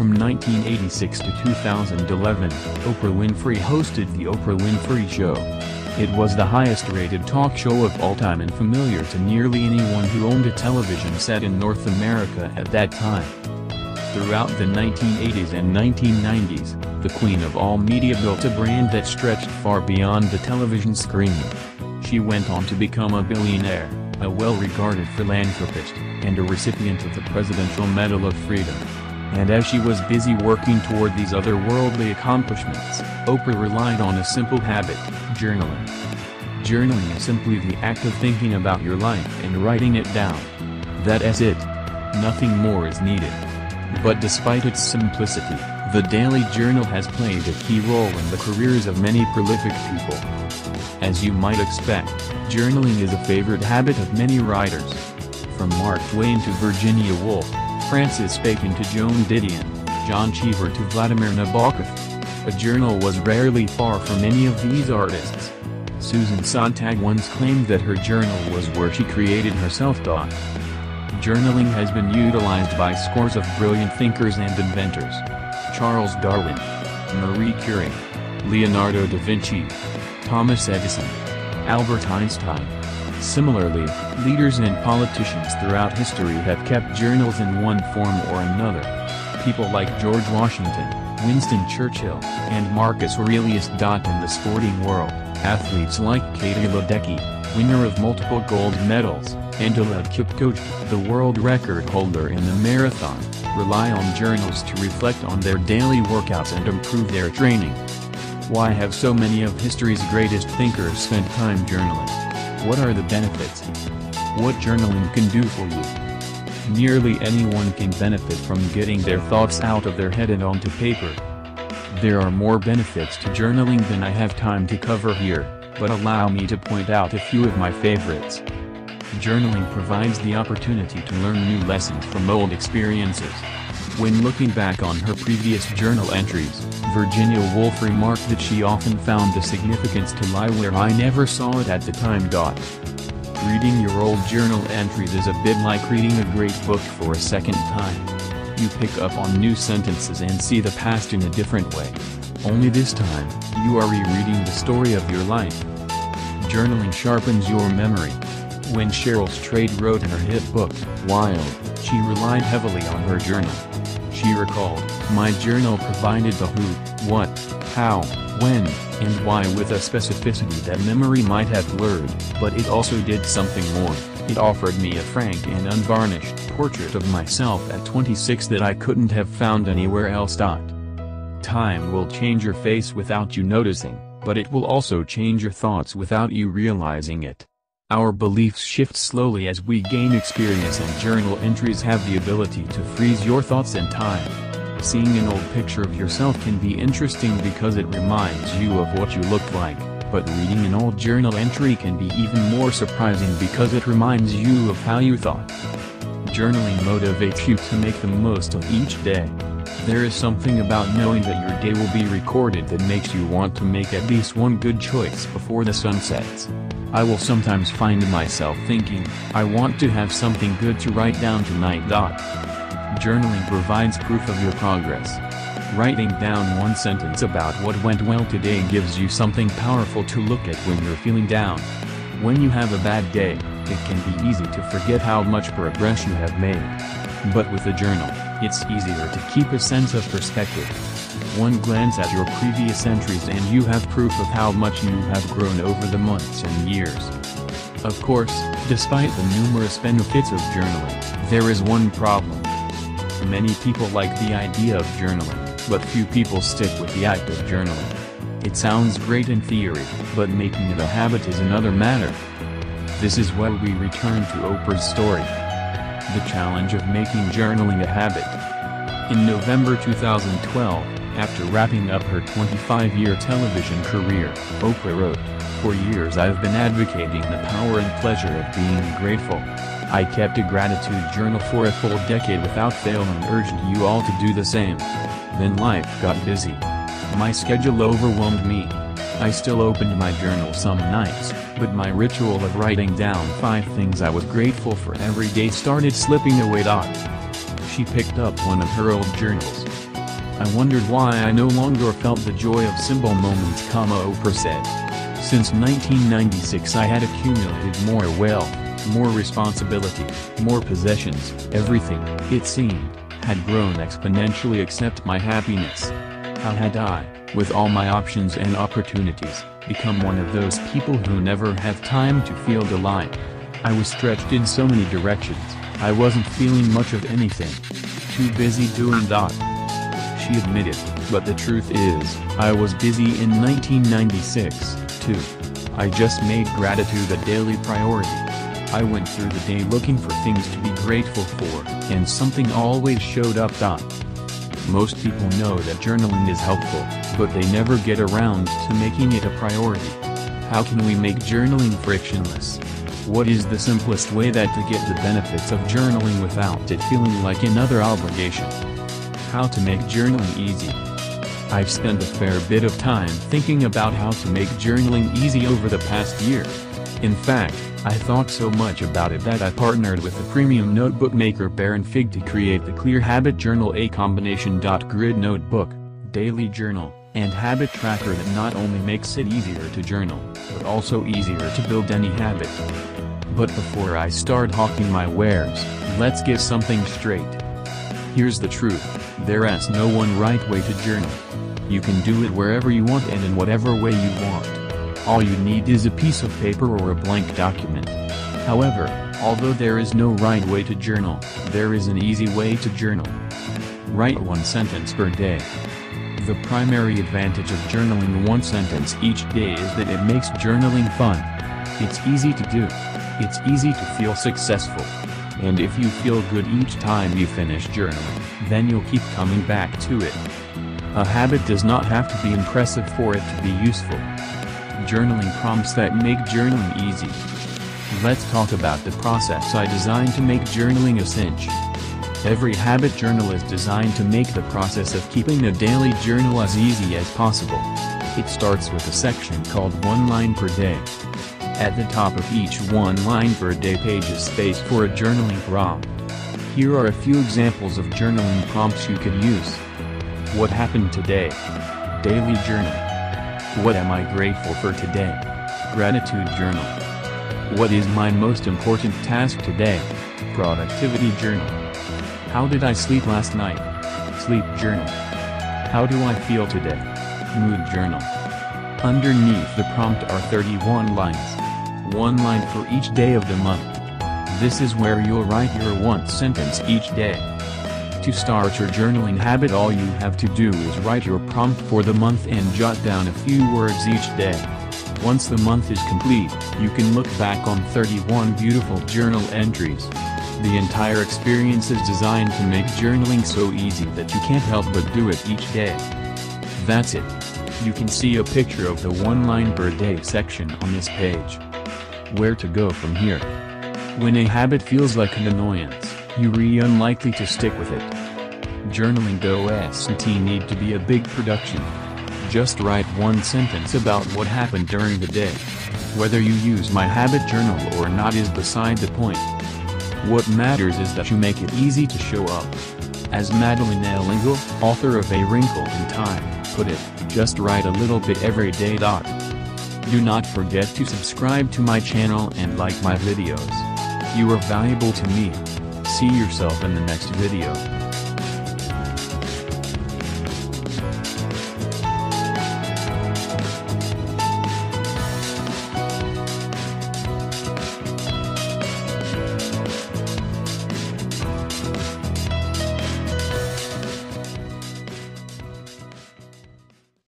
From 1986 to 2011, Oprah Winfrey hosted The Oprah Winfrey Show. It was the highest-rated talk show of all time and familiar to nearly anyone who owned a television set in North America at that time. Throughout the 1980s and 1990s, the queen of all media built a brand that stretched far beyond the television screen. She went on to become a billionaire, a well-regarded philanthropist, and a recipient of the Presidential Medal of Freedom. And as she was busy working toward these otherworldly accomplishments, Oprah relied on a simple habit, journaling. Journaling is simply the act of thinking about your life and writing it down. That is it. Nothing more is needed. But despite its simplicity, the Daily Journal has played a key role in the careers of many prolific people. As you might expect, journaling is a favorite habit of many writers. From Mark Twain to Virginia Woolf, Francis Bacon to Joan Didion, John Cheever to Vladimir Nabokov. A journal was rarely far from any of these artists. Susan Sontag once claimed that her journal was where she created her self-thought. Journaling has been utilized by scores of brilliant thinkers and inventors. Charles Darwin, Marie Curie, Leonardo da Vinci, Thomas Edison, Albert Einstein. Similarly, leaders and politicians throughout history have kept journals in one form or another. People like George Washington, Winston Churchill, and Marcus Aurelius. In the sporting world, athletes like Katie Ledecky, winner of multiple gold medals, and Eliud Kipchoge, the world record holder in the marathon, rely on journals to reflect on their daily workouts and improve their training. Why have so many of history's greatest thinkers spent time journaling? What are the benefits? What journaling can do for you? Nearly anyone can benefit from getting their thoughts out of their head and onto paper. There are more benefits to journaling than I have time to cover here, but allow me to point out a few of my favorites. Journaling provides the opportunity to learn new lessons from old experiences. When looking back on her previous journal entries, Virginia Woolf remarked that she often found the significance to lie where I never saw it at the time. Reading your old journal entries is a bit like reading a great book for a second time. You pick up on new sentences and see the past in a different way. Only this time, you are rereading the story of your life. Journaling sharpens your memory. When Cheryl Strayed wrote in her hit book, Wild, she relied heavily on her journal. She recalled, My journal provided the who, what, how, when, and why with a specificity that memory might have blurred, but it also did something more, it offered me a frank and unvarnished portrait of myself at 26 that I couldn't have found anywhere else. Time will change your face without you noticing, but it will also change your thoughts without you realizing it. Our beliefs shift slowly as we gain experience and journal entries have the ability to freeze your thoughts in time. Seeing an old picture of yourself can be interesting because it reminds you of what you looked like, but reading an old journal entry can be even more surprising because it reminds you of how you thought. Journaling motivates you to make the most of each day. There is something about knowing that your day will be recorded that makes you want to make at least one good choice before the sun sets. I will sometimes find myself thinking, I want to have something good to write down tonight. Journaling provides proof of your progress. Writing down one sentence about what went well today gives you something powerful to look at when you're feeling down. When you have a bad day, it can be easy to forget how much progress you have made. But with a journal, it's easier to keep a sense of perspective. One glance at your previous entries and you have proof of how much you have grown over the months and years. Of course, despite the numerous benefits of journaling, there is one problem. Many people like the idea of journaling, but few people stick with the act of journaling. It sounds great in theory, but making it a habit is another matter. This is where we return to Oprah's story. The challenge of making journaling a habit. In November 2012, after wrapping up her 25-year television career, Oprah wrote, For years I've been advocating the power and pleasure of being grateful. I kept a gratitude journal for a full decade without fail and urged you all to do the same. Then life got busy. My schedule overwhelmed me. I still opened my journal some nights, but my ritual of writing down five things I was grateful for every day started slipping away. She picked up one of her old journals, I wondered why I no longer felt the joy of simple moments, Oprah said. Since 1996 I had accumulated more wealth, more responsibility, more possessions, everything, it seemed, had grown exponentially except my happiness. How had I, with all my options and opportunities, become one of those people who never have time to feel delight? I was stretched in so many directions, I wasn't feeling much of anything. Too busy doing that. She admitted, but the truth is, I was busy in 1996, too. I just made gratitude a daily priority. I went through the day looking for things to be grateful for, and something always showed up. Most people know that journaling is helpful, but they never get around to making it a priority. How can we make journaling frictionless? What is the simplest way that to get the benefits of journaling without it feeling like another obligation? How to make journaling easy. I've spent a fair bit of time thinking about how to make journaling easy over the past year. In fact, I thought so much about it that I partnered with the premium notebook maker Baron Fig to create the Clear Habit Journal A combination. Grid notebook, daily journal, and habit tracker that not only makes it easier to journal, but also easier to build any habit. But before I start hawking my wares, let's get something straight. Here's the truth, there is no one right way to journal. You can do it wherever you want and in whatever way you want. All you need is a piece of paper or a blank document. However, although there is no right way to journal, there is an easy way to journal. Write one sentence per day. The primary advantage of journaling one sentence each day is that it makes journaling fun. It's easy to do. It's easy to feel successful. And if you feel good each time you finish journaling, then you'll keep coming back to it. A habit does not have to be impressive for it to be useful. Journaling prompts that make journaling easy. Let's talk about the process I designed to make journaling a cinch. Every habit journal is designed to make the process of keeping a daily journal as easy as possible. It starts with a section called One Line Per Day. At the top of each one line per day page is space for a journaling prompt. Here are a few examples of journaling prompts you could use. What happened today? Daily journal. What am I grateful for today? Gratitude journal. What is my most important task today? Productivity journal. How did I sleep last night? Sleep journal. How do I feel today? Mood journal. Underneath the prompt are 31 lines one line for each day of the month. This is where you'll write your one sentence each day. To start your journaling habit all you have to do is write your prompt for the month and jot down a few words each day. Once the month is complete, you can look back on 31 beautiful journal entries. The entire experience is designed to make journaling so easy that you can't help but do it each day. That's it. You can see a picture of the one line per day section on this page where to go from here. When a habit feels like an annoyance, you're unlikely to stick with it. Journaling doesn't need to be a big production. Just write one sentence about what happened during the day. Whether you use my habit journal or not is beside the point. What matters is that you make it easy to show up. As Madeleine L'Engle, author of A Wrinkle in Time, put it, just write a little bit every day. Do not forget to subscribe to my channel and like my videos. You are valuable to me. See yourself in the next video.